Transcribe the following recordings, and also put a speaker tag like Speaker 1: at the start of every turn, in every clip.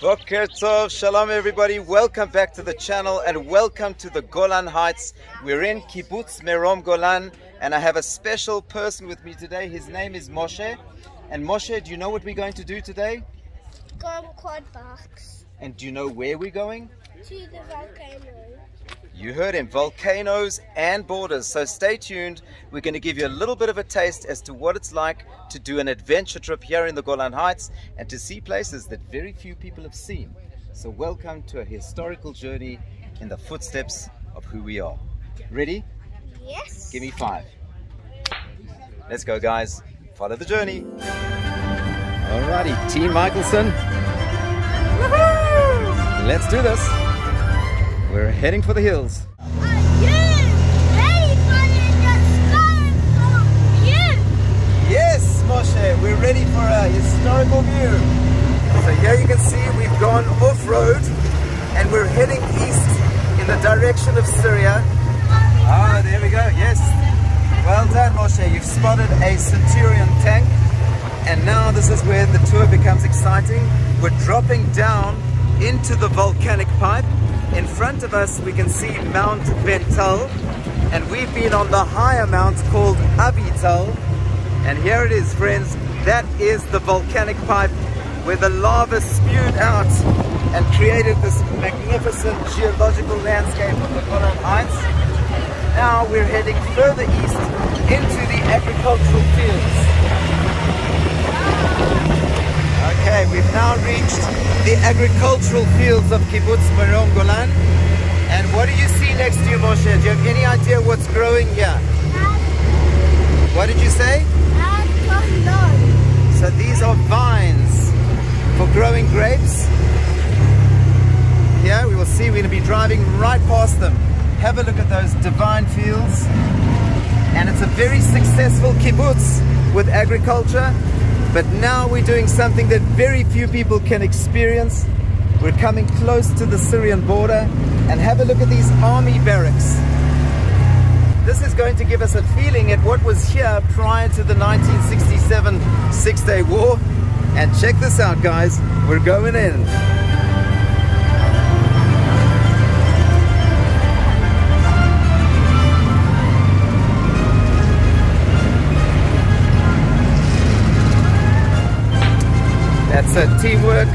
Speaker 1: Boker Tov, Shalom everybody, welcome back to the channel and welcome to the Golan Heights. We're in Kibbutz Merom Golan and I have a special person with me today. His name is Moshe. And Moshe, do you know what we're going to do today?
Speaker 2: Go on quad box
Speaker 1: And do you know where we're going?
Speaker 2: to the volcano.
Speaker 1: You heard him, volcanoes and borders. So stay tuned. We're going to give you a little bit of a taste as to what it's like to do an adventure trip here in the Golan Heights and to see places that very few people have seen. So welcome to a historical journey in the footsteps of who we are. Ready?
Speaker 2: Yes.
Speaker 1: Give me five. Let's go, guys. Follow the journey. Alrighty, Team Michelson. Let's do this. We're heading for the hills. Yes, Moshe, we're ready for a historical view. So here you can see we've gone off-road and we're heading east in the direction of Syria. Ah, there we go, yes. Well done, Moshe. You've spotted a Centurion tank. And now this is where the tour becomes exciting. We're dropping down into the volcanic pipe. In front of us, we can see Mount Bental. And we've been on the higher mount called Avital. And here it is, friends. That is the volcanic pipe where the lava spewed out and created this magnificent geological landscape of the Golan Heights. Now we're heading further east into the agricultural fields. Okay, we've now reached the agricultural fields of Kibbutz Merom Golan. And what do you see next to you, Moshe? Do you have any idea what's growing here? What did you say? So these are vines for growing grapes. Here we will see we're going to be driving right past them. Have a look at those divine fields. And it's a very successful kibbutz with agriculture. But now we're doing something that very few people can experience. We're coming close to the Syrian border and have a look at these army barracks. This is going to give us a feeling at what was here prior to the 1967 Six-Day War. And check this out, guys. We're going in. Teamwork.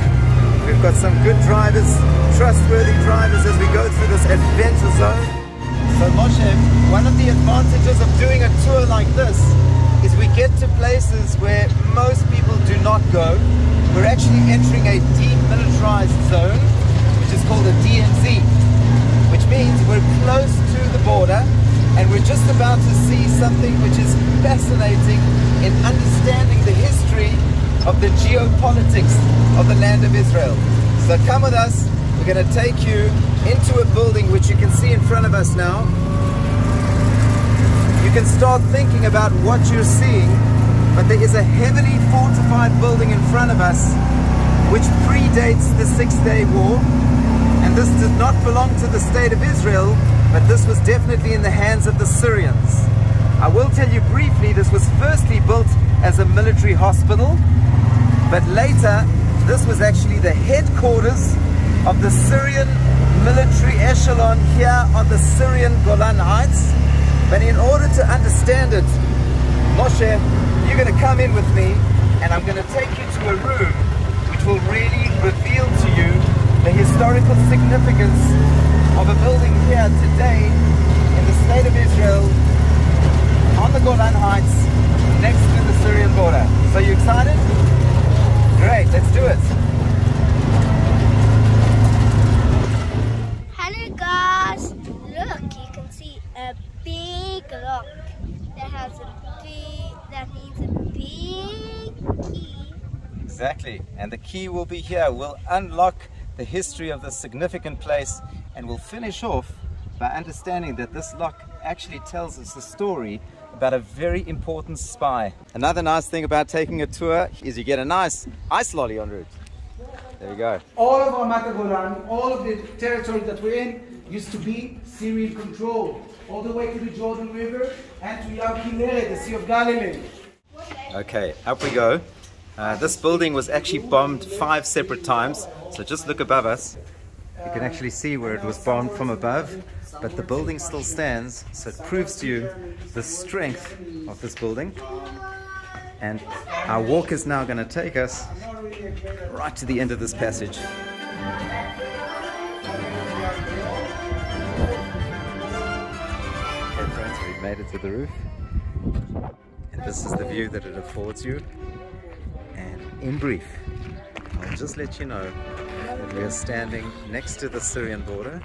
Speaker 1: We've got some good drivers, trustworthy drivers as we go through this adventure zone. So Moshe, one of the advantages of doing a tour like this is we get to places where most people do not go. We're actually entering a demilitarized zone, which is called a DMZ, which means we're close to the border and we're just about to see something which is fascinating in understanding the history of the geopolitics of the land of Israel. So come with us, we're going to take you into a building which you can see in front of us now. You can start thinking about what you're seeing, but there is a heavily fortified building in front of us which predates the Six Day War. And this did not belong to the state of Israel, but this was definitely in the hands of the Syrians. I will tell you briefly, this was firstly built as a military hospital, but later this was actually the headquarters of the Syrian military echelon here on the Syrian Golan Heights. But in order to understand it, Moshe, you're going to come in with me and I'm going to take you to a room which will really reveal to you the historical significance of a building here today in the state of Israel on the Golan Heights next to the Syrian border. So you excited? Great, let's do it.
Speaker 2: Hello guys, look, you can see a big rock that has a big, that needs a big key.
Speaker 1: Exactly, and the key will be here. We'll unlock the history of this significant place and we'll finish off by understanding that this lock actually tells us the story about a very important spy. Another nice thing about taking a tour is you get a nice ice lolly en route. There you go.
Speaker 3: all of Ramat Golan, all of the territory that we're in, used to be Syrian control, all the way to the Jordan River and to Yam Kinneret, the Sea of Galilee.
Speaker 1: Okay, up we go. Uh, this building was actually bombed five separate times. So just look above us. You can actually see where it was bombed from above, but the building still stands. So it proves to you the strength of this building. And our walk is now going to take us right to the end of this passage. Okay, friends, we've made it to the roof. And this is the view that it affords you. And in brief, I'll just let you know that we are standing next to the Syrian border.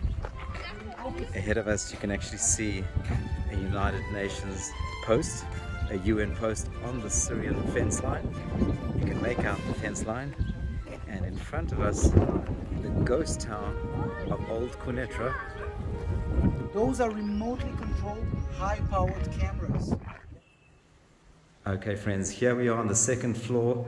Speaker 1: Ahead of us, you can actually see a United Nations post, a UN post on the Syrian fence line. You can make out the fence line. And in front of us, the ghost town of Old Quneitra,
Speaker 3: Those are remotely controlled, high-powered cameras.
Speaker 1: Okay, friends, here we are on the second floor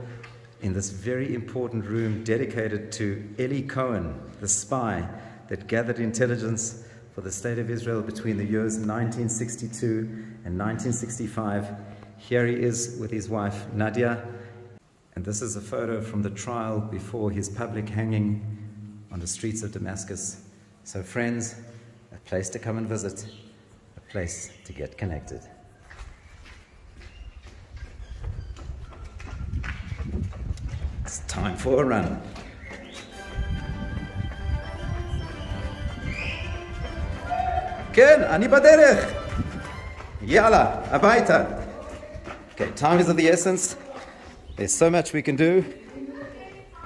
Speaker 1: in this very important room dedicated to Eli Cohen, the spy that gathered intelligence for the state of Israel between the years 1962 and 1965. Here he is with his wife Nadia, and this is a photo from the trial before his public hanging on the streets of Damascus. So, friends, a place to come and visit, a place to get connected. It's time for a run. כן, אני בדרך. יאללה, הביתה. Okay, time is of the essence. There's so much we can do,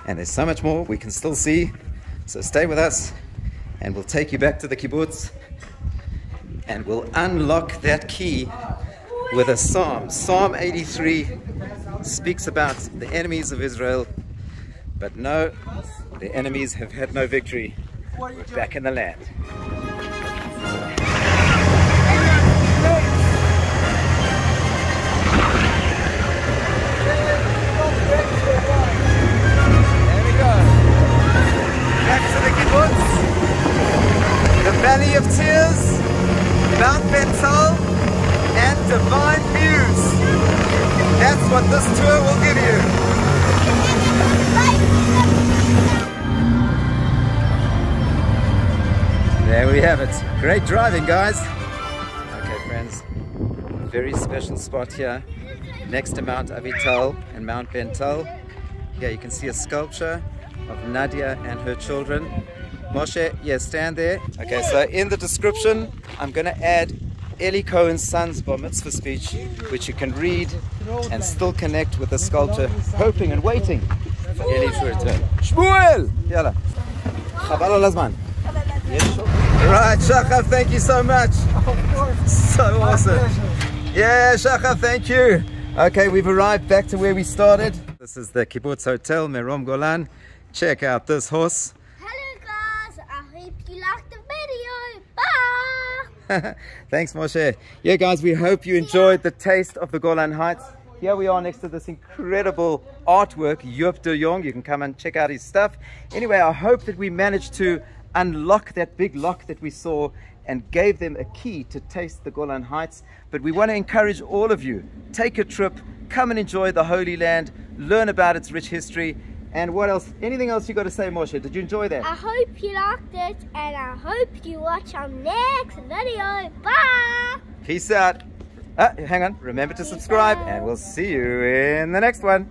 Speaker 1: and there's so much more we can still see. So stay with us, and we'll take you back to the kibbutz, and we'll unlock that key with a psalm. Psalm 83 speaks about the enemies of Israel, but no, the enemies have had no victory. We're back in the land. What this tour will give you. There we have it. Great driving, guys. Okay, friends. Very special spot here next to Mount Avital and Mount Bental. Here you can see a sculpture of Nadia and her children. Moshe, yeah, stand there. Okay, so in the description, I'm going to add Eli Cohen's son's bar mitzvah speech, which you can read and still connect with the sculptor, hoping and waiting for Eli to return. Shmuel! Yalla. Chabal al. Right, Shahaf, thank you so much. So awesome. Yeah, Shahaf, thank you. Okay, we've arrived back to where we started. This is the Kibbutz Hotel, Merom Golan. Check out this horse.
Speaker 2: Hello guys, I hope you liked the video. Bye!
Speaker 1: Thanks, Moshe. Yeah, guys, we hope you enjoyed the taste of the Golan Heights. Here we are next to this incredible artwork, Joop de Jong. You can come and check out his stuff. Anyway, I hope that we managed to unlock that big lock that we saw and gave them a key to taste the Golan Heights. But we want to encourage all of you, take a trip, come and enjoy the Holy Land, learn about its rich history. And what else? Anything else you got to say, Moshe? Did you enjoy that?
Speaker 2: I hope you liked it and I hope you watch our next video. Bye!
Speaker 1: Peace out. Ah, hang on. Remember to subscribe, and we'll see you in the next one.